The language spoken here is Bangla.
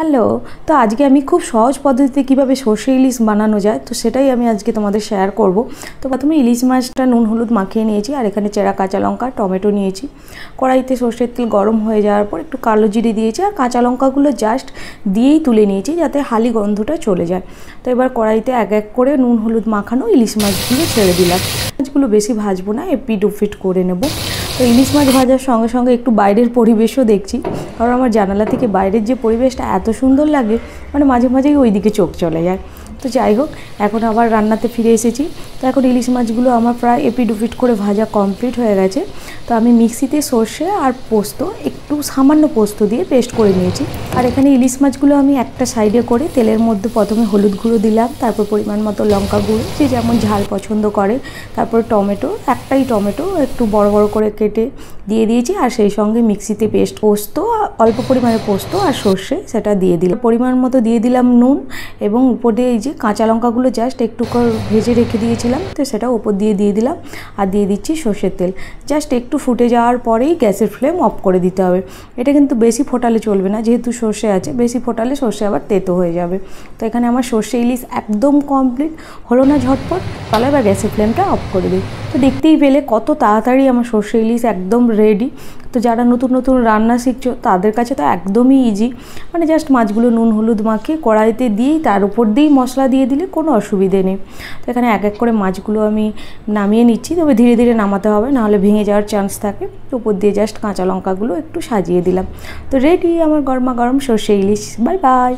হ্যালো, তো আজকে আমি খুব সহজ পদ্ধতিতে কীভাবে সর্ষে ইলিশ বানানো যায়, তো সেটাই আমি আজকে তোমাদের শেয়ার করব। তো প্রথমে ইলিশ মাছটা নুন হলুদ মাখিয়ে নিয়েছি, আর এখানে চেরা কাঁচা লঙ্কা, টমেটো নিয়েছি। কড়াইতে সর্ষের তেল গরম হয়ে যাওয়ার পর একটু কালো জিরে দিয়েছি, আর কাঁচা লঙ্কাগুলো জাস্ট দিয়েই তুলে নিয়েছি যাতে হালি গন্ধটা চলে যায়। তো এবার কড়াইতে এক এক করে নুন হলুদ মাখানো ইলিশ মাছগুলো ছেড়ে দিলাম। মাছগুলো বেশি ভাজবো না এপিট উপিট করে নেব। তো ইলিশ মাছ ভাজার সঙ্গে সঙ্গে একটু বাইরের পরিবেশও দেখছি। কারণ আমার জানালা থেকে বাইরের যে পরিবেশটা এত সুন্দর লাগে মানে মাঝে মাঝেই ওইদিকে চোখ চলে যায়। তো যাই হোক, এখন আবার রান্নাতে ফিরে এসেছি। তো এখন ইলিশ মাছগুলো আমার প্রায় এপিড উপিট করে ভাজা কমপ্লিট হয়ে গেছে। তো আমি মিক্সিতে সর্ষে আর পোস্ত, একটু সামান্য পোস্ত দিয়ে পেস্ট করে নিয়েছি। আর এখানে ইলিশ মাছগুলো আমি একটা সাইডে করে তেলের মধ্যে প্রথমে হলুদ গুঁড়ো দিলাম, তারপর পরিমাণ মতো লঙ্কা গুঁড়ো, যে যেমন ঝাল পছন্দ করে। তারপর টমেটো, একটাই টমেটো, একটু বড় বড় করে কেটে দিয়ে দিয়েছি, আর সেই সঙ্গে মিক্সিতে পেস্ট পোস্ত, অল্প পরিমাণে পোস্ত আর সর্ষে, সেটা দিয়ে দিলাম। পরিমাণ মতো দিয়ে দিলাম নুন এবং উপর এই যে কাঁচা লঙ্কাগুলো জাস্ট একটু ভেজে রেখে দিয়েছিলাম, তো সেটা ওপর দিয়ে দিয়ে দিলাম আর দিয়ে দিচ্ছি সর্ষের তেল। জাস্ট একটু ফুটে যাওয়ার পরেই গ্যাসের ফ্লেম অফ করে দিতে হবে। এটা কিন্তু বেশি ফোটালে চলবে না, যেহেতু সর্ষে আছে, বেশি ফোটালে সর্ষে আবার তেতো হয়ে যাবে। তো এখানে আমার সর্ষে ইলিশ একদম কমপ্লিট হলো না ঝটপট, তাহলে এবার গ্যাসের ফ্লেমটা অফ করে দিই। তো দেখতেই পেলে কত তাড়াতাড়ি আমার সর্ষে ইলিশ একদম রেডি তো যারা নতুন নতুন রান্না শিখছো, তাদের কাছে তো একদমই ইজি মানে জাস্ট মাছগুলো নুন, হলুদ মাখিয়ে কড়াইতে দিয়েই তার উপর দিয়েই মশলা দিয়ে দিলে কোনো অসুবিধে নেই। তো এখানে এক এক করে মাছগুলো আমি নামিয়ে নিচ্ছি, তবে ধীরে ধীরে নামাতে হবে, নাহলে ভেঙে যাওয়ার চান্স থাকে। তো উপর দিয়ে জাস্ট কাঁচা লঙ্কাগুলো একটু সাজিয়ে দিলাম। তো রেডি আমার গরমা গরম সর্ষে ইলিশ। Bye bye